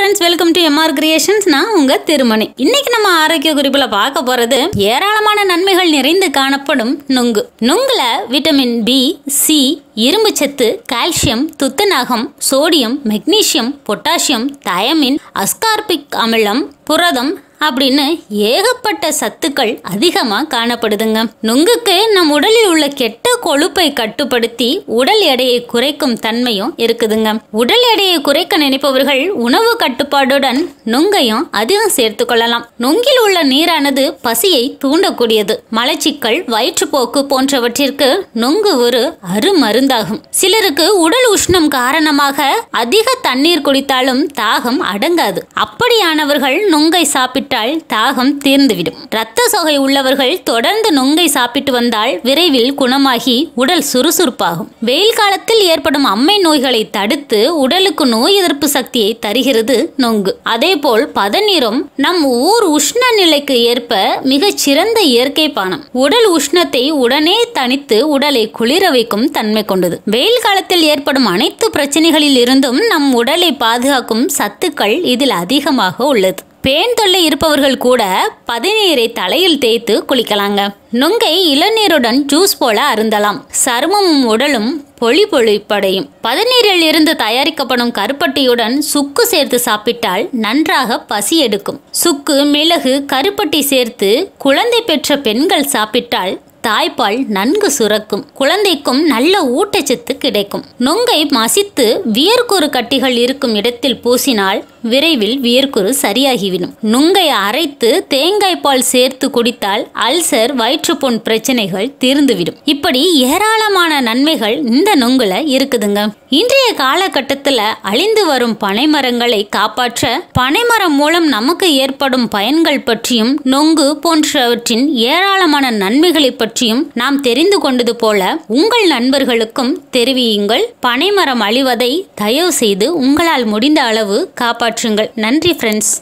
Friends welcome to MR Creations நான் உங்க திருமணி. இன்னைக்கு நம்ம ஆரோக்கிய குறிப்புல பார்க்க போறது ஏராளமான நன்மைகள் நிறைந்து காணப்படும் நுங்கு. நுங்குல விட்டமின் பி சி இரும்பு சத்து கால்சியம் துத்தநாகம் sodium magnesium potassium thiamine ascorbic அமிலம் புரதம் அப்படின்னு ஏகப்பட்ட சத்துக்கள் அதிகமாக காணப்படுதுங்க. நுங்குக்கு நம் உடலில் உள்ள கெட்ட கொழுப்பை கட்டுப்படுத்தி உடல் எடையை குறைக்கும் தன்மையும் இருக்குதுங்க. உடல் எடையை குறைக்க நினைப்பவர்கள் உணவு கட்டுப்பாடுடன் நுங்கையும் அதிகம் சேர்த்து கொள்ளலாம். நுங்கில் உள்ள நீரானது பசியை தூண்டக்கூடியது. மலச்சிக்கல் வயிற்றுப்போக்கு போன்றவற்றிற்கு நுங்கு ஒரு அருமருந்தாகும். சிலருக்கு உடல் உஷ்ணம் காரணமாக அதிக தண்ணீர் குடித்தாலும் தாகம் அடங்காது. அப்படியானவர்கள் நுங்கை சாப்பிட்டால் தாகம் தீர்ந்துவிடும். இரத்த சொகை உள்ளவர்கள் தொடர்ந்து நுங்கை சாப்பிட்டு வந்தால் விரைவில் குணமாகி உடல் சுறுசுறுப்பாகும். வெயில் காலத்தில் ஏற்படும் அம்மை நோய்களை தடுத்து உடலுக்கு நோய் எதிர்ப்பு சக்தியை தருகிறது நொங்கு. அதேபோல் பதநீரும் நம் ஊர் உஷ்ண நிலைக்கு ஏற்ப மிகச் சிறந்த இயற்கை பானம். உடல் உஷ்ணத்தை உடனே தனித்து உடலை குளிர வைக்கும் தன்மை கொண்டது. வெயில் காலத்தில் ஏற்படும் அனைத்து பிரச்சனைகளில் இருந்தும் நம் உடலை பாதுகாக்கும் சத்துக்கள் இதில் அதிகமாக உள்ளது. பேன் தொல்லை இருப்பவர்கள் கூட பதநீரை தலையில் தேய்த்து குளிக்கலாங்க. நுங்கை இளநீருடன் ஜூஸ் போல அருந்தலாம். சருமமும் உடலும் பொலி பொழிப்படையும் பதநீரில் இருந்து தயாரிக்கப்படும் கருப்பட்டியுடன் சுக்கு சேர்த்து சாப்பிட்டால் நன்றாக பசி எடுக்கும். சுக்கு மிளகு கருப்பட்டி சேர்த்து குழந்தை பெற்ற பெண்கள் சாப்பிட்டால் தாய்ப்பால் நன்கு சுரக்கும். குழந்தைக்கும் நல்ல ஊட்டச்சத்து கிடைக்கும். நுங்கை மசித்து வியர்க்குறு கட்டிகள் இருக்கும் இடத்தில் பூசினால் விரைவில் வியர்க்குறு சரியாகிவிடும். நுங்கை அரைத்து தேங்காய் பால் சேர்த்து குடித்தால் அல்சர் வயிற்றுப்புண் பிரச்சனைகள் தீர்ந்துவிடும். இப்படி ஏராளமான நன்மைகள் இந்த நுங்குல இருக்குதுங்க. இன்றைய காலகட்டத்தில் அழிந்து வரும் பனைமரங்களை காப்பாற்ற பனைமரம் மூலம் நமக்கு ஏற்படும் பயன்கள் பற்றியும் நொங்கு போன்றவற்றின் ஏராளமான நன்மைகளை பற்றி பற்றியும் நாம் தெரிந்து கொண்டது போல உங்கள் நண்பர்களுக்கும் தெரிவியுங்கள். பனைமரம் அழிவதை தயவு செய்து உங்களால் முடிந்த அளவு காப்பாற்றுங்கள். நன்றி ஃப்ரெண்ட்ஸ்